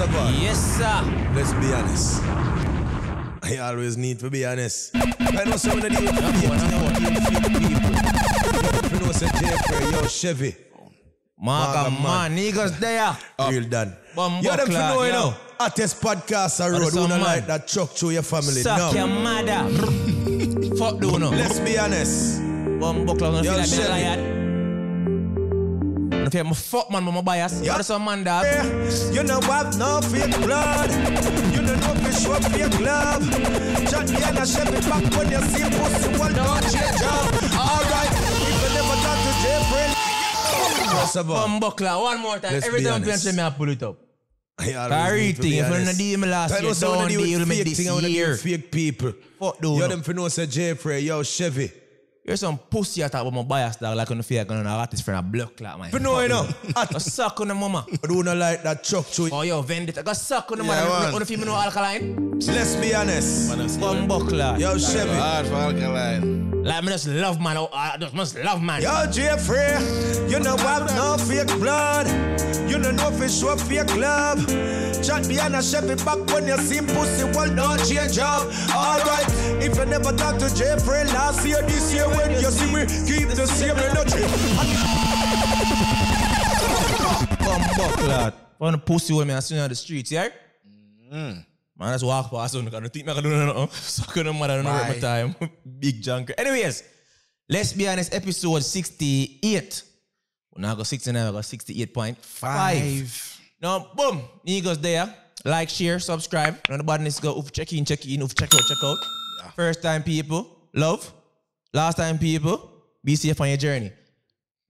Up. Yes, sir. Let's be honest. I always need to be honest. I know some of the deal with That fake one, thing, that one, I want fake people. You know, say Jeffrey, yo, Chevy. Mark, Mark, man, niggas there. Real done. Bumbo Yo, them for know, you yo. know. Hottest podcast I road. Who don't man? like that truck through your family? Suck your No. mother. Fuck do no. Let's be honest. Bumbo club, don't feel like being liar. Don't feel my fuck man, but my bias. Yo. What is some man, dog? You know what? No fake blood. You know no fish up fake love. John Diana Chevy back when you see pussy. Well, don't change up. Alright. If you never talk to Jeffrey. What's up, man? Bumbo one more time. Let's Every time you honest. say me, I pull it up. I Carry thing. If you honest. don't deal me last I year, don't deal deal with me this wanna deal year. with fake people. Fuck do You no. them for know say Jeffrey, yo, Chevy. You're some pussy attack with my bias, dog. Like on the fear, going to artist friend, a blood clot, man. For no, you know. I Go suck on the mama. I do not like that truck through. Oh, yo, vendetta. Go suck on the Yeah, mother. man. On the female, no alkaline. Let's be honest. Bumbo club. Yo, Chevy. Hard for alkaline. Like, me just love man. Oh, I just must love man. Yo, Jeffrey, you know what? No fake blood. You know no fish up fake love. Chat behind a Chevy back when you see pussy, well, don't change up. Alright, if you never talk to Jeffrey last year, this year, when you see me, keep the same energy. Bumbo club. On the pussy with me as soon as the streets, yeah? Man, let's walk past on. I don't think I can do nothing. On I don't know my time. Big junker. Anyways, let's be honest. Episode 68. We now go 69, we got 68.5. Now, boom, niggas there. Like, share, subscribe. And the button is go, oof, check in, check in, oof, check out, check out. First time people, love. Last time people, be safe on your journey.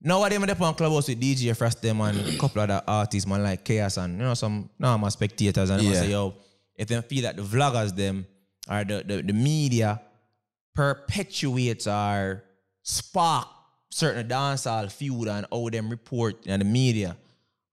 Now what them up on clubhouse with DJ Frost them and a couple other artists, man, like Chaos and you know some normal spectators and Yeah. say, yo, if they feel that the vloggers them or the, the, the media perpetuates or spark certain dancehall feud and how them report in the media.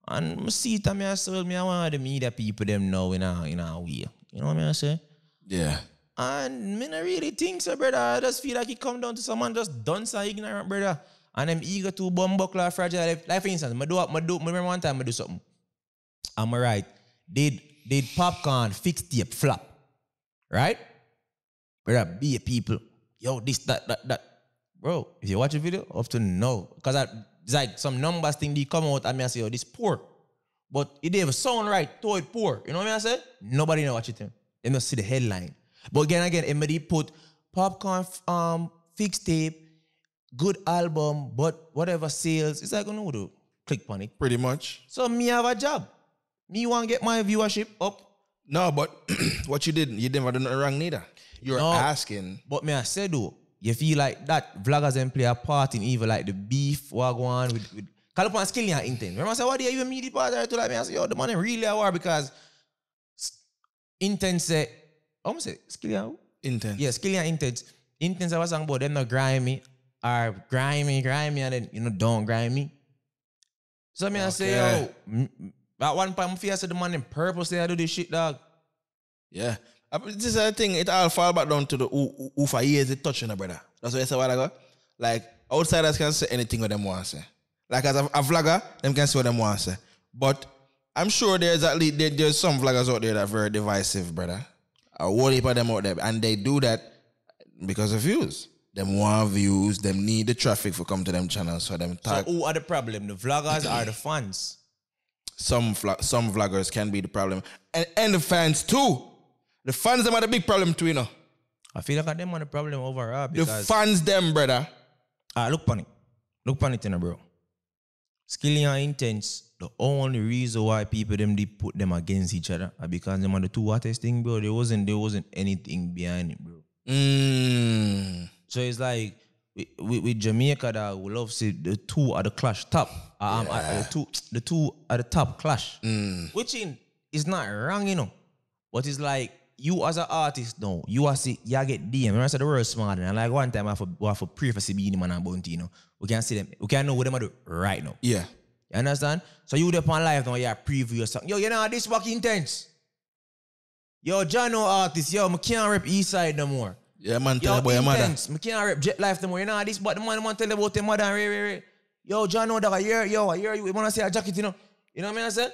And I see it and me I say, me I want the media people them know in a in a way. You know what I mean I say? Yeah. And me not really think so, brother. I just feel like it come down to someone just done so ignorant, brother. And them eager to bomb buckler fragile. Like, like for instance, I do, I do, I remember one time I do something. I'm I right? Did did Popcaan fix tape flop? Right? Brother, be a people. Yo, this, that, that, that. Bro, if you watch a video, often no. Because it's like some numbers thing they come out and me I say, yo, this poor. But it didn't sound right, to it poor. You know what I say? Nobody know watch it. Them They just see the headline. But again, again, everybody put Popcaan um fixed tape, good album, but whatever sales, it's like, no, do click on it. Pretty much. So me have a job. Me want to get my viewership up. No, but what you didn't, you never done nothing wrong neither. You're No. asking. But me I said though, you feel like that vloggers then play a part in even like the beef on with with Calipon Skillian intent. Remember I said, what do you even meet the part to like me? I said, yo, the money really a war because intent say, how am I say Skillian? who? Intence. Yeah, Skillian intent. Intent I was talking about them not grimy or grimy, grimy, and then you know don't grimy. So me I say, Okay. yo, at one point I feel I said the man in purposely I do this shit, dog. Yeah. Uh, This is the thing, it all fall back down to the who, who- for years it touching a brother. That's what I said a while ago. Like, outsiders can say anything what them want to say. Like, as a, a vlogger, them can say what them want to say. But I'm sure there's at least there, there's some vloggers out there that are very divisive, brother. A whole heap of them out there. And they do that because of views. Them want views, them need the traffic for come to them channels so them So talk. who are the problem? The vloggers are the fans. Some vlog, some vloggers can be the problem. And, and the fans too. The fans them are the big problem too, you know. I feel like them are the problem overall The fans them, brother. ah, look it. Look it, you know, bro. Skillian Intence. The only reason why people them they put them against each other are because them are the two hottest thing, bro. There wasn't there wasn't anything behind it, bro. Mm. So it's like with, with, Jamaica that we love see the two are the clash top. Um, uh, the two the two at the top clash. Which in is not wrong, you know. But it's like you as an artist now, you are see you get DM. Remember I said the world smart and like one time I have to, I have to pray for CB man and Bounty, you know. We can see them, we can know what them do right now. Yeah. You understand? So you up on live now, you preview or something. Yo, you know this fucking Intence. Yo, John no artist, yo, I can't rep East Side no more. Yeah, man, tell Yo, your mother. Me can't rep Jet Life no more. You know this, but the man want to tell about him mother re, re, re. Yo, John, no, dog, I hear, yo, I hear you. You want to say a jacket, you know? You know what I mean? I said?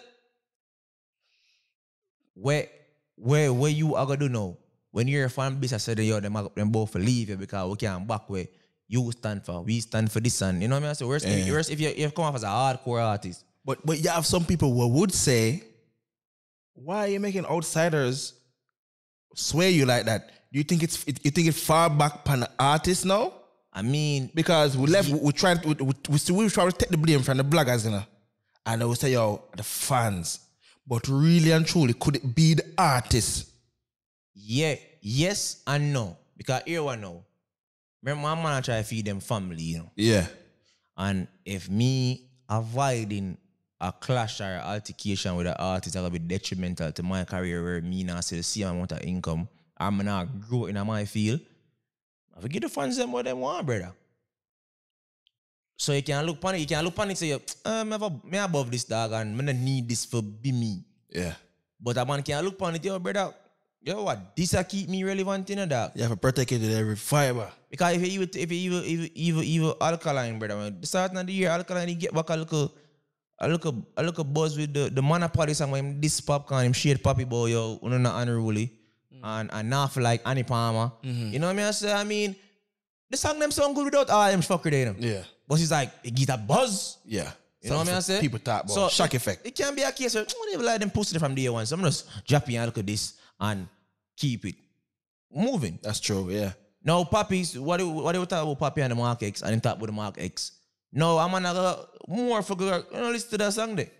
where where where you are gonna do now? When you're a fan base, I said yo, them them both leave you because we can't back where you stand for. We stand for this and you know what I mean? So worse, if, Yeah. worse if you if you come off as a hardcore artist. But but you have some people who would say, why are you making outsiders sway you like that? Do you think it's it, you think it far back pan the artist now? I mean, Because we left, we, we tried, we, we, we, still, we try to take the blame from the bloggers, you know. And I will say, yo, the fans. But really and truly, could it be the artist? yeah, yes and no. Because here one now. Remember my man try to feed them family, you know. Yeah. And if me avoiding a clash or altercation with an artist, that will be detrimental to my career where me not see the same amount of income. I'm not grow in my field. I forget the fans them what they want, brother. So you can look panic, you can look panic say, uh, me, have, me above this dog and not need this for be me. Yeah. But a man can look panic, yo, brother. Yo, what? This a keep me relevant in you know, dog. You have to protect it every fiber. Because if you if you even even even even alkaline, brother, man, the start of the year, alkaline he get back a little a little a little buzz with the the monopoly song when him this Popcaan, him shade poppy boy, yo, you know not unruly. And and now for like Annie Palmer. Mm-hmm. You know what I mean? I say, I mean, the song them sound good without all them fucker there. you know. Yeah. But he's like, it get a buzz. Yeah. You know what I mean? I say? People talk about shock effect. It can be a case where whatever like them posted it from day one. So I'm just dropping and look at this and keep it moving. That's true. Yeah. Now, Pappies, what do what do we talk about Pappy and the Mark X and then talk about the Mark X? No, I'm gonna more for good. You know, listen to that song there.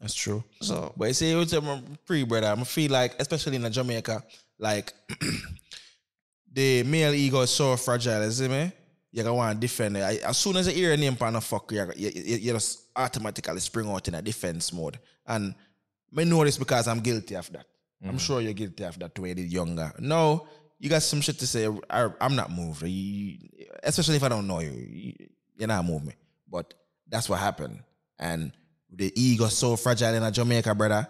That's true. So But you see, it's a pre brother. I feel like, especially in Jamaica, like the male ego is so fragile, you see me? You gotta want to defend it. As soon as you hear a name pan a fuck, you, you, you, just automatically spring out in a defense mode. And I know this because I'm guilty of that. I'm mm-hmm. sure you're guilty of that when you did younger. No, you got some shit to say. I, I'm not moved. You- especially if I don't know you. you. You're not moving me. But that's what happened. And the ego so fragile in a Jamaica, brother.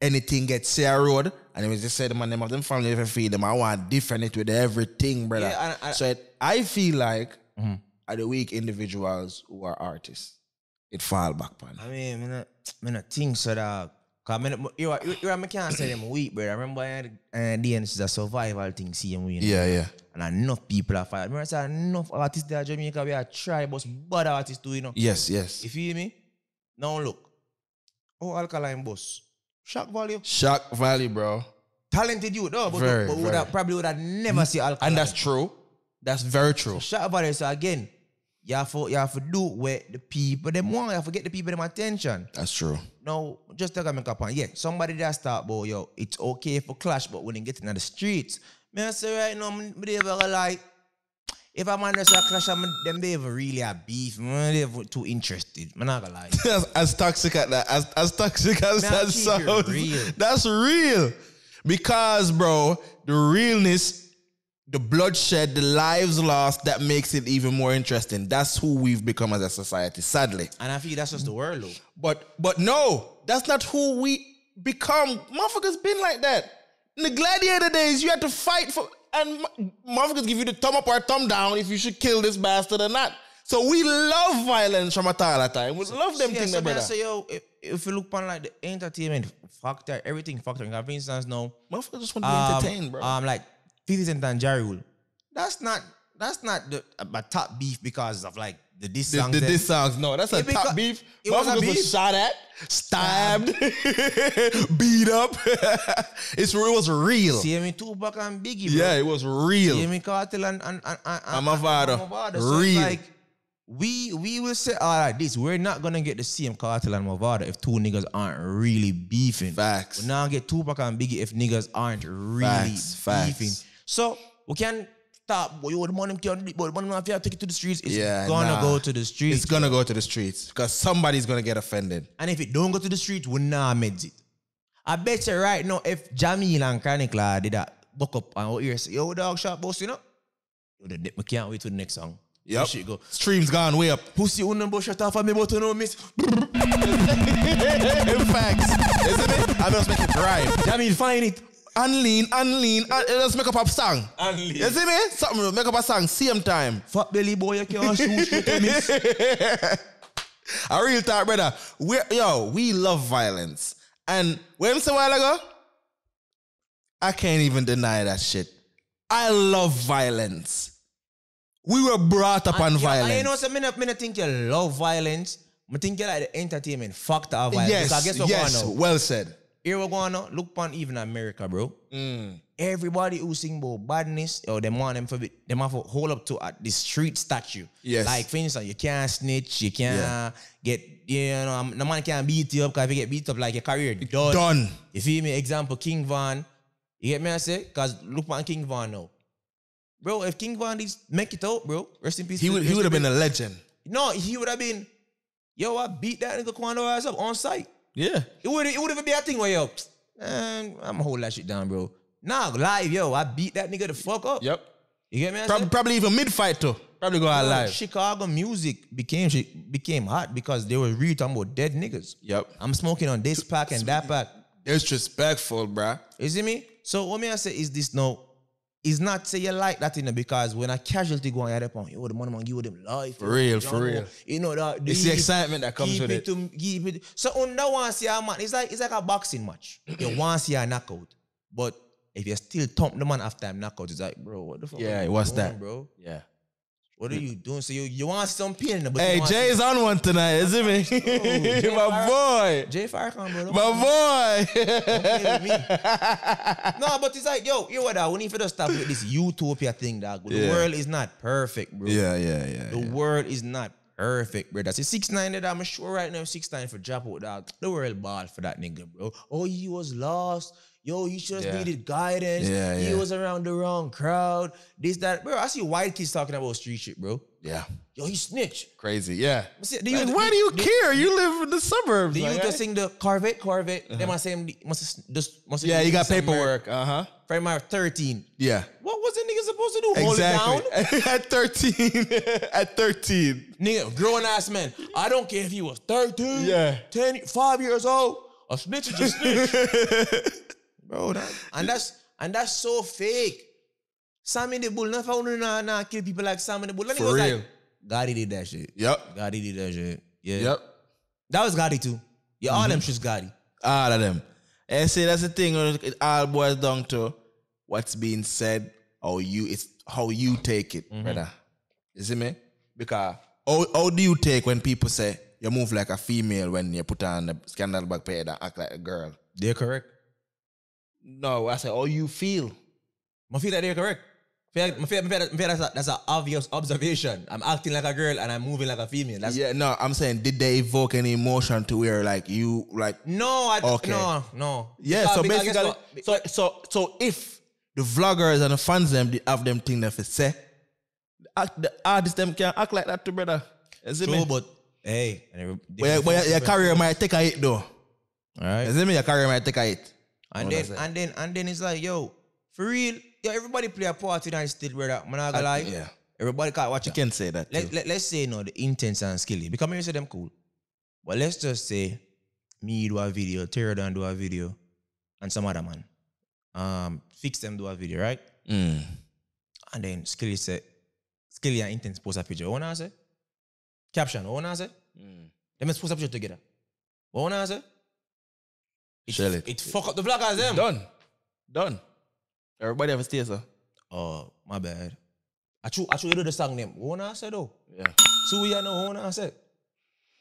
Anything gets say a road, and it was just said, man, them of them family if I feed them. I want to defend it with everything, brother. Yeah, and- and- so it, I feel like Mhm. are the weak individuals who are artists. It fall back on. I mean, me not, me not think so that. Cause me, not- you, you, you, I can't say them weak, but I remember I had, uh, the end is a survival thing, see him win. Yeah, yeah. And enough people are fighting. Remember, I said enough artists there in Jamaica, we are try, but bad artists too, you know. Yes, yes. You feel me? Now look. Oh, alkaline boss. Shock value. Shock value, bro. Talented you, no, but, Very, but would have, probably would have never mm. see alkaline. And that's true. That's very true. About it. So again, you have to you have to do where the people them want. You have to get the people them attention. That's true. Now, just take a make up on. Yeah, somebody that start, boy, yo, it's okay for clash, but when they get into the streets, man, I say right now, me they ever like, if a man just a clash, I'm, them they ever really a beef, man, they ever too interested. Man, not gonna lie. as, as toxic as that, as, as toxic as Man, that sounds, real. that's real. Because, bro, the realness, the bloodshed, the lives lost, that makes it even more interesting. That's who we've become as a society, sadly. And I feel that's just the world, though. But, but no, that's not who we become. Motherfuckers been like that. In the gladiator days, you had to fight for, and motherfuckers give you the thumb up or thumb down if you should kill this bastard or not. So we love violence from a time. time. We love them Yeah, things, so brother. yo, if, if you look upon like the entertainment factor, everything factor, like, for instance, now, Motherfuckers just want to be um, entertained, bro. Um, like 50 Cent and Jerry. That's not that's not the a top beef because of like the diss the, songs. the them. diss songs, no, that's a It top beca- beef. it was a beef. was shot at, stabbed, beat up. it's it was real. See me Tupac and Biggie, bro. yeah, it was real. See me Kartel and and and, and, And Mavado. Mavado. So it's Real. like we we will say all right, this we're not gonna get the same Kartel and Mavado if two niggas aren't really beefing. Facts. We're not gonna get Tupac and Biggie if niggas aren't really Facts, facts. So we can stop. Boy, yo, the money can, but money if you take it to the streets, it's Yeah, gonna nah. go to the streets. It's gonna go to the streets because somebody's gonna get offended. And if it don't go to the street, we not meds it. I bet you right now, if Jahmiel and Chronic Law did that, buck up and you say, yo, dog shot boss, you know? Yo, the, we can't wait to the next song. This shit go. Streams gone way up. Pussy on bush shut off and me but no miss. Facts. Isn't it? I just make it drive. Jahmiel find it. And lean, and lean, and let's make up a song. And lean. You see me? Something make up a song, same time. Fat belly boy, you can't shoot straight to miss. A real talk, brother. We yo, we love violence. And when it's a while ago, I can't even deny that shit. I love violence. We were brought up on Yeah, violence. and you know, so me not, me think you love violence. I think you like the entertainment factor of violence. yes, Because guess yes, well said. Here we going on. Look upon even America, bro. Mm. Everybody who sing about badness, or them want them for them have to hold up to uh, the street statue. Yes. Like for instance, you can't snitch, you can't Yeah. get you know, um, the man can't beat you up because if you get beat up like your career done. Done. You feel me? Example, King Von. You get me I say? Cause look on King Von now. Bro, if King Von is make it out, bro, rest in peace. He would he would have been a legend. No, he would have been, yo, I beat that nigga Quando ass up on site. Yeah. It would it would even be a thing where yo, man, I'm hold that shit down, bro. Nah, live, yo, I beat that nigga the fuck up. Yep. You get me? Probably, probably even mid fight too. Probably go out Bro, live. Chicago music became became hot because they were really talking about dead niggas. Yep. I'm smoking on this pack and that pack. Disrespectful, bruh. You see me? So what me I say is this now. Is not say you like that in because when a casualty go on your upon, yo, the money man give them life. For real, for real. You know that It's the excitement that comes with it. To, keep it. So on that one see a man, it's like it's like a boxing match. you want to see a knockout, but if you still thump the man after I'm knockout, it's like, bro, what the fuck? Yeah, what's that? bro? Yeah. What are you doing? So you, you want some pain, but Hey, want Jay's on one tonight, isn't he? Oh, Jay My boy. Jay Farrakhan, bro. don't My play with me. boy. no, but it's like, yo, you what? dawg, We need to stop with this utopia thing, dog. The Yeah. world is not perfect, bro. yeah, yeah, yeah. The world is not perfect, bro. That's a six nine that I'm sure right now, six nine for drop out, dog. The world ball for that nigga, bro. Oh, he was lost. Yo, he just Yeah. needed guidance. Yeah, he yeah. was around the wrong crowd. This, that, bro. I see white kids talking about street shit, bro. Yeah. Yo, he snitch. Crazy. Yeah. See, the Like, why do you care? You live in the suburbs. The like, youth eh? just sing the Corvette, Corvette. They must say must just must yeah, you got paperwork. Uh huh. From my 13. Yeah. What was the nigga supposed to do? Hold it down? Exactly. At 13. At 13. Nigga, grown ass man. I don't care if he was 13, Yeah. 10, 5 years old. A snitch is a snitch. Bro, that, and that's and that's so fake. Sammy the Bull, not found nah, nah, kill people like Sammy the Bull. That For was real. like, Gotti did that shit. Yep. Gotti did that shit. Yeah. Yep. That was Gotti too. Yeah, all them mm-hmm. shit's Gotti. All of them. And see, that's the thing. It all boils down to what's being said, how you it's how you take it, mm-hmm. brother. You see me? Because how, how do you take when people say you move like a female when you put on the scandal back pad and act like a girl? They're correct. No, I say how oh, you feel. I feel that they're correct. I feel, I feel, I feel, I feel that's, a, that's an obvious observation. I'm acting like a girl and I'm moving like a female. That's yeah, no, I'm saying did they evoke any emotion to where like you like no, I Okay. no, no. Yeah, Because- so because basically, what? so so so if the vloggers and the fans them they have them thing that for say, the act- the artists them can act like that too, brother. You see True, me? but hey, But, your- but your, your career might take a hit though. all right. You see me? Your career might take a hit. And then and then and then it's like, yo, for real, yo, everybody play a part in that still, brother. I'm not gonna lie. yeah. Everybody can't watch You can say that. Let, too. let, let's say you no, the Intence and skilly. Because maybe say them cool. But let's just say me do a video, Pterodon do a video, and some other man. Um, fix them do a video, right? Mm. And then Skilly say, Skilly and Intence post a picture. What wanna say? Caption, what wanna say? Mm. Them post a picture together. What wanna say? It, Shell it. it fuck up the vloggers them. Done. Done. Everybody have a stay, sir. Oh, my bad. I true, I true you do the song name. What wanna say though? Yeah. So we are know what wanna say.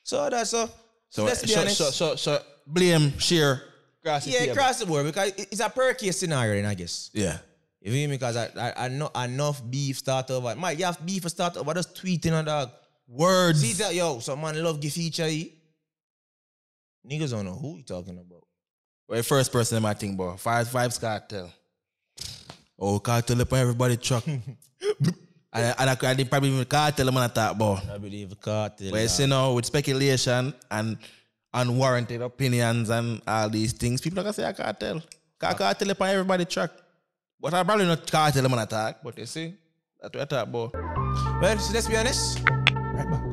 So that's so. So, let's be so, honest. so, so, so, blame, share, grass. yeah, cross the board because it's a per case scenario, then I guess. Yeah. You feel me? Because I, I, I know enough beef start over. Mike, you have beef for start over. Just tweeting on dog. Words. See that, yo, some man love give feature. eh? Niggas don't know who you talking about. Well, the first person in my thing, bro. Five Vybz Kartel. Oh, cartel up on everybody truck. and and I, I did probably even cartel them on that, bro. I believe cartel. But you dog. see now, with speculation and unwarranted opinions and all these things, people are gonna say a cartel. Car ah. cartel up on everybody truck. But I probably not cartel them on attack, but you see, that's what I talk about. Well, so let's be honest. Right back.